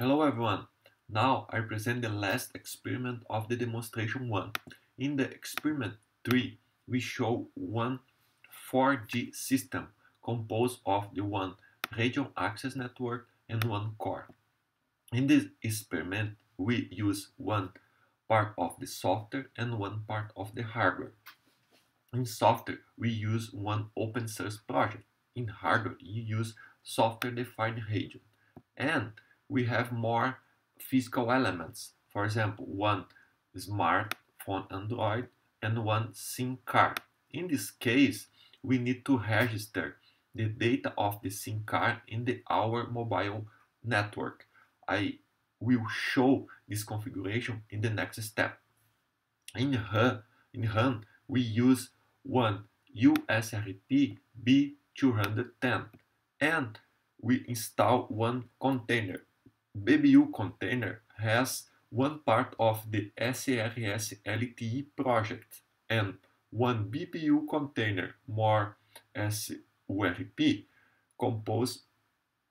Hello everyone. Now I present the last experiment of the demonstration 1. In the experiment 3, we show one 4G system composed of the one radio access network and one core. In this experiment, we use one part of the software and one part of the hardware. In software, we use one open source project. In hardware, you use software-defined radio. And we have more physical elements. For example, one smartphone Android and one SIM card. In this case, we need to register the data of the SIM card in the our mobile network. I will show this configuration in the next step. In RAN, in RAN we use one USRP B210 and we install one container. BBU container has one part of the SRS LTE project and one BBU container more USRP composed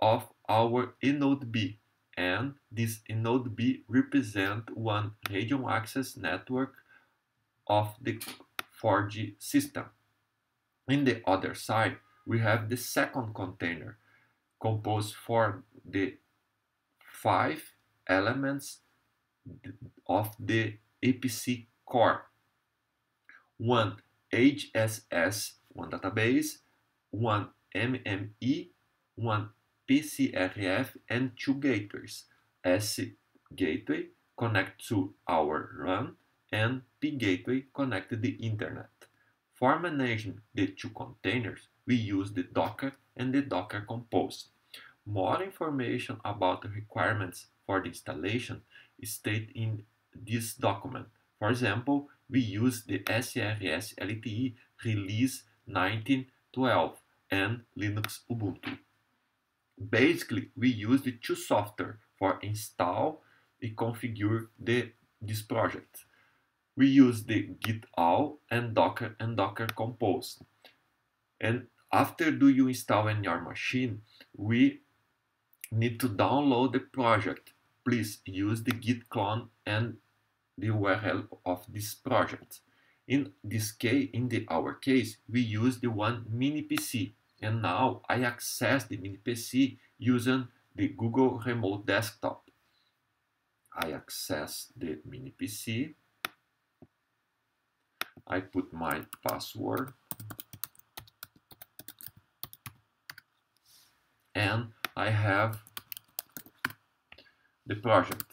of our eNode B and this eNode B represent one radio access network of the 4G system. In the other side, we have the second container composed for the five elements of the EPC core. One HSS, one database, one MME, one PCRF, and two gateways. S gateway connect to our RAN and P gateway connect to the internet. For managing the two containers, we use the Docker and the Docker Compose. More information about the requirements for the installation is stated in this document. For example, we use the SRS LTE release 1912 and Linux Ubuntu. Basically, we use the two software for install and configure the, this project. We use the Git all and Docker and Docker Compose. And after do you install in your machine, we need to download the project. Please use the git clone and the URL of this project. In this case, in the, our case, we use the one mini PC. And now I access the mini PC using the Google Remote Desktop. I access the mini PC. I put my password. And I have the project.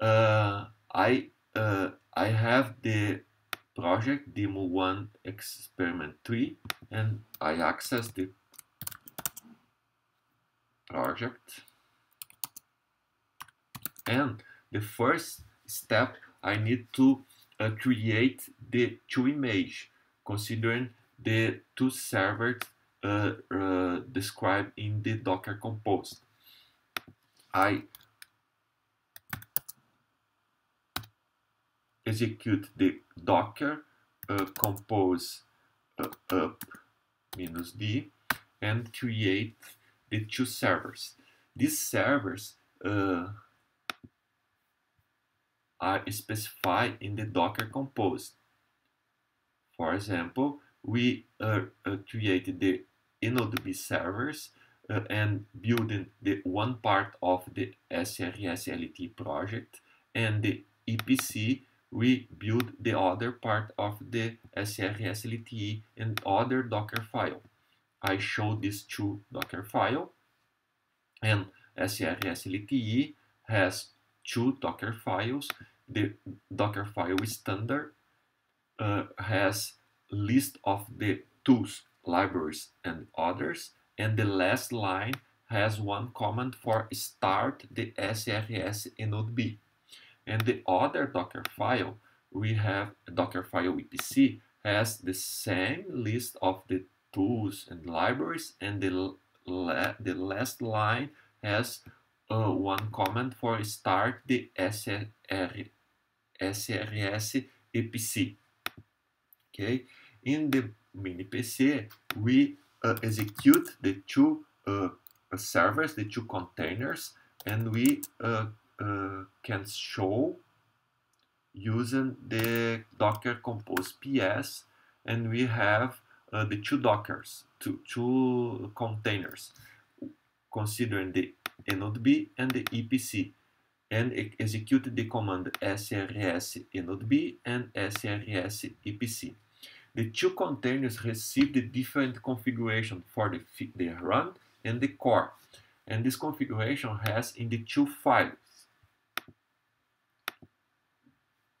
Uh, I uh, I have the project demo 1 experiment 3 and I access the project and the first step I need to uh, create the two image considering the two servers described in the Docker Compose. I execute the docker uh, compose uh, up minus d and create the two servers. These servers uh, are specified in the docker compose. For example, we uh, uh, created the eNodeB servers uh, and building the one part of the SRS LT project and the EPC we build the other part of the SRS LTE and other Docker file. I show these two Docker file and SRS LTE has two Docker files. The Docker file standard uh, has list of the tools, libraries and others and the last line has one command for start the SRS node B. And the other Docker file, we have Docker file EPC has the same list of the tools and libraries and the, la the last line has uh, one command for start the SR SRS EPC. Okay, in the mini PC, we uh, execute the two uh, servers, the two containers and we uh, uh, can show using the Docker Compose PS and we have uh, the two Dockers, two, two containers considering the eNodeB and the EPC and execute the command srs inodeb and srs EPC. The two containers receive the different configuration for the, the RAN and the core. And this configuration has in the two files.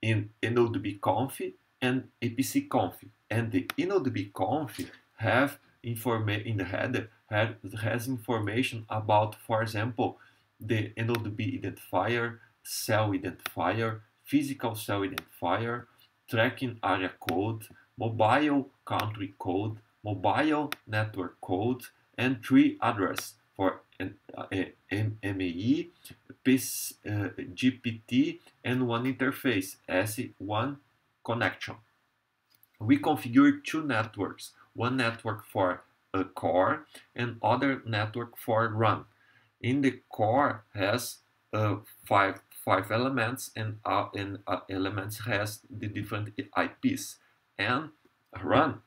In inodbconf and epcconf and the inodbconf have in the header has information about for example the eNodeB identifier cell identifier physical cell identifier tracking area code mobile country code mobile network code and tree address for MME, PIS, uh, GPT, and one interface, S1 connection. We configure two networks, one network for a core and other network for RAN. In the core has uh, five five elements and uh, and uh, elements has the different IPs and RAN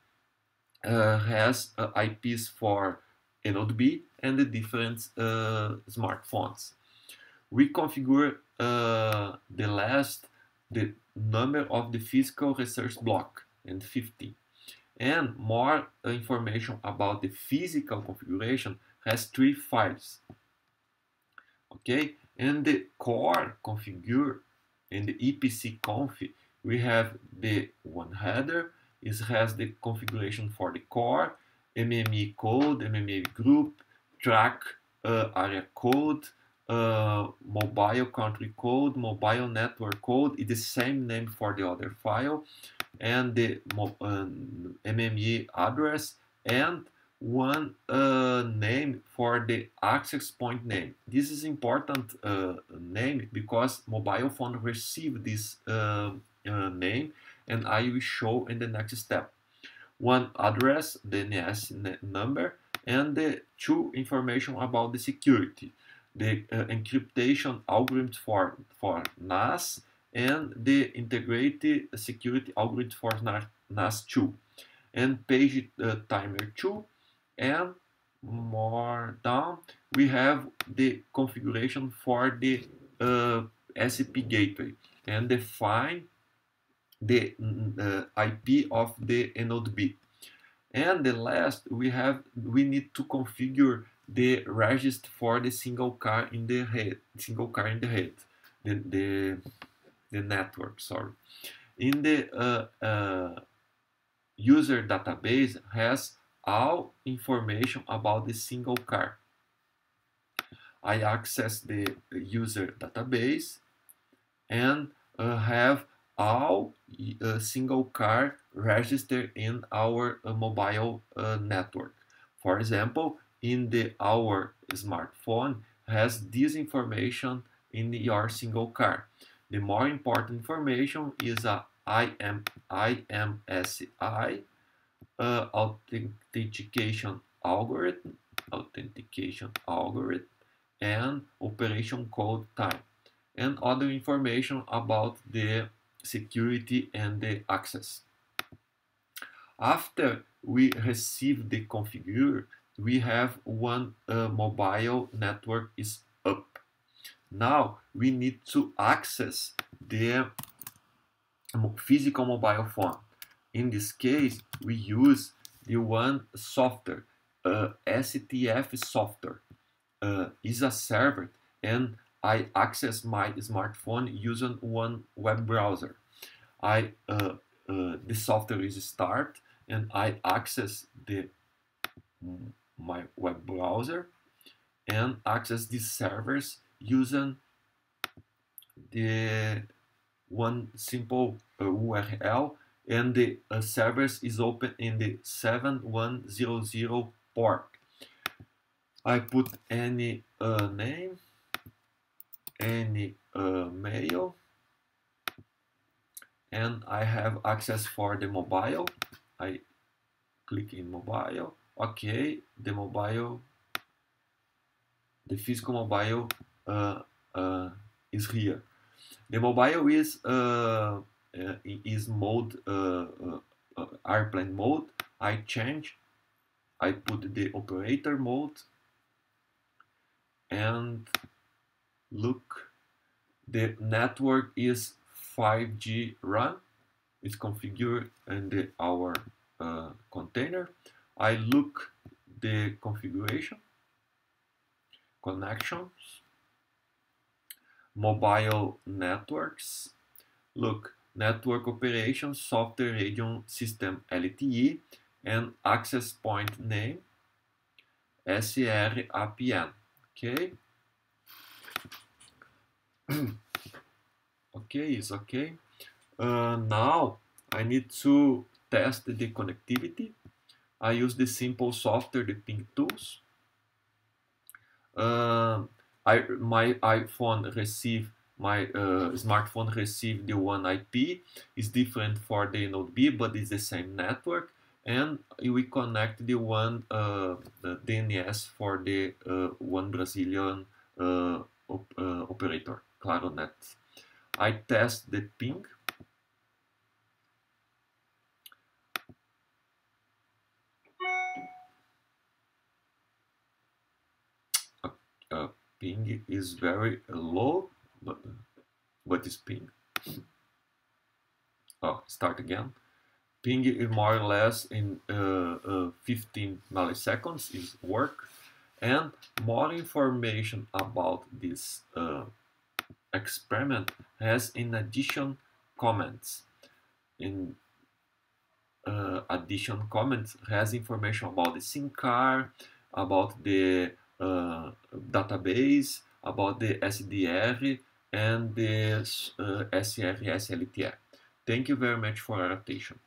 uh, has uh, IPs for eNodeB and the different uh, smartphones. We configure uh, the last, the number of the physical resource block and 50. And more information about the physical configuration has three files. Okay, and the core configure and the EPC conf, we have the one header, it has the configuration for the core, MME code, MME group, track uh, area code, uh, mobile country code, mobile network code. It's the same name for the other file, and the um, MME address, and one uh, name for the access point name. This is important uh, name because mobile phone receive this uh, uh name, and I will show in the next step. One address, DNS number, and the two information about the security, the uh, encryption algorithm for, for NAS and the integrated security algorithm for NAS2 and page uh, timer 2 and more down we have the configuration for the uh, SCP gateway and define the uh, IP of the eNodeB. And the last, we have we need to configure the register for the single car in the head, single car in the head, the the, the network. Sorry, in the uh, uh, user database has all information about the single car. I access the user database and uh, have all uh, single car registered in our uh, mobile uh, network. For example, in the our smartphone has this information in your single car. The more important information is a IM, IMSI uh, authentication algorithm, authentication algorithm, and operation code time, and other information about the security and the access. After we receive the configure, we have one uh, mobile network is up. Now we need to access the physical mobile phone. In this case, we use the one software, uh, STF software. Uh, is a server and I access my smartphone using one web browser. I uh, uh, the software is start and I access the my web browser and access these servers using the one simple uh, URL and the uh, servers is open in the 7100 port. I put any uh, name any uh, mail and I have access for the mobile I click in mobile okay the mobile the physical mobile uh, uh, is here. The mobile is uh, uh, is mode airplane mode. I change. I put the operator mode and look the network is 5G run. It's configured in the our uh, container. I look the configuration connections mobile networks. Look network operations software radio system LTE and access point name SRAPN okay okay it's okay uh, now I need to test the connectivity. I use the simple software the ping tools. Uh, I my iPhone receive my uh, smartphone receive the one IP is different for the node B but it's the same network. And we connect the one uh, the DNS for the uh, one Brazilian uh, op uh, operator, ClaroNet. I test the ping. Ping is very low, but what is ping? Oh, start again ping is more or less in uh, uh, 15 milliseconds is work and more information about this uh, experiment has in addition comments in uh, addition comments has information about the SIM card about the uh, database about the SDR and the uh, SRS LTE. Thank you very much for your attention.